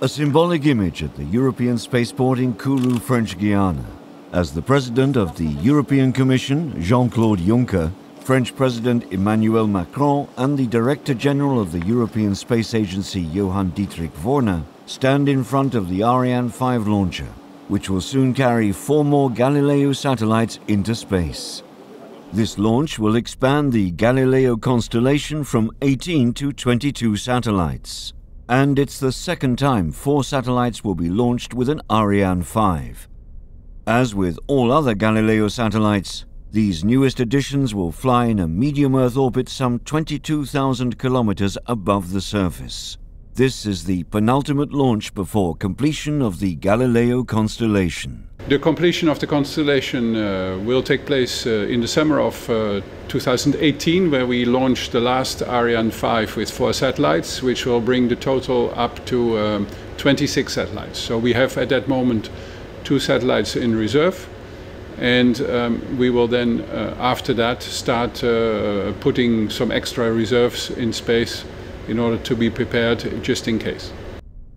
A symbolic image at the European spaceport in Kourou, French Guiana, as the President of the European Commission, Jean-Claude Juncker, French President Emmanuel Macron and the Director General of the European Space Agency, Johann Dietrich Wörner, stand in front of the Ariane 5 launcher, which will soon carry four more Galileo satellites into space. This launch will expand the Galileo constellation from 18 to 22 satellites and it's the second time four satellites will be launched with an Ariane 5. As with all other Galileo satellites, these newest additions will fly in a medium Earth orbit some 22,000 kilometers above the surface. This is the penultimate launch before completion of the Galileo constellation. The completion of the constellation uh, will take place uh, in the summer of uh, 2018, where we launched the last Ariane 5 with four satellites, which will bring the total up to um, 26 satellites. So we have at that moment two satellites in reserve. And um, we will then, uh, after that, start uh, putting some extra reserves in space in order to be prepared just in case.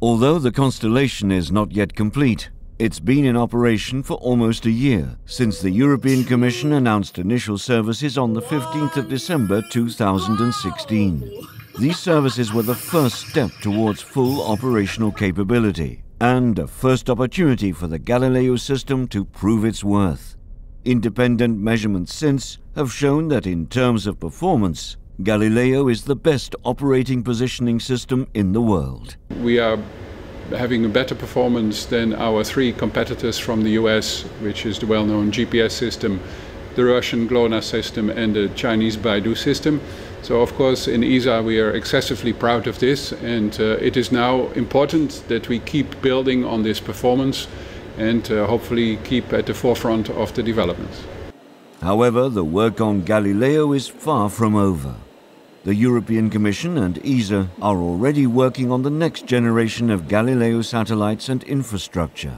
Although the constellation is not yet complete, it's been in operation for almost a year since the European Commission announced initial services on the 15th of December 2016. These services were the first step towards full operational capability and a first opportunity for the Galileo system to prove its worth. Independent measurements since have shown that in terms of performance, Galileo is the best operating positioning system in the world. We are having a better performance than our three competitors from the US, which is the well-known GPS system, the Russian GLONASS system and the Chinese BeiDou system. So of course in ESA we are excessively proud of this and uh, it is now important that we keep building on this performance and uh, hopefully keep at the forefront of the developments. However, the work on Galileo is far from over. The European Commission and ESA are already working on the next generation of Galileo satellites and infrastructure.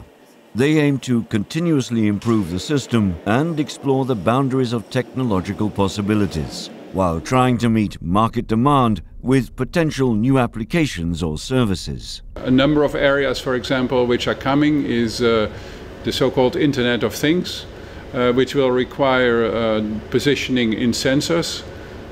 They aim to continuously improve the system and explore the boundaries of technological possibilities, while trying to meet market demand with potential new applications or services. A number of areas, for example, which are coming is uh, the so-called Internet of Things, which will require uh, positioning in sensors.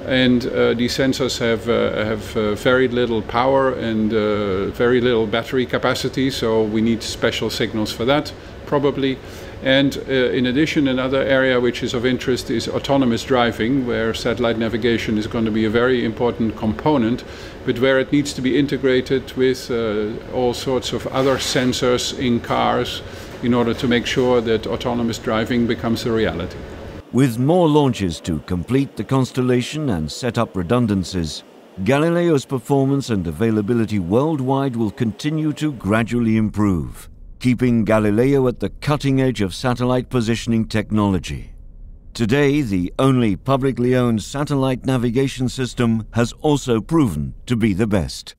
And uh, these sensors have, uh, have uh, very little power and uh, very little battery capacity, so we need special signals for that, probably. And uh, in addition, another area which is of interest is autonomous driving, where satellite navigation is going to be a very important component, but where it needs to be integrated with uh, all sorts of other sensors in cars in order to make sure that autonomous driving becomes a reality. With more launches to complete the constellation and set up redundancies, Galileo's performance and availability worldwide will continue to gradually improve, keeping Galileo at the cutting edge of satellite positioning technology. Today, the only publicly owned satellite navigation system has also proven to be the best.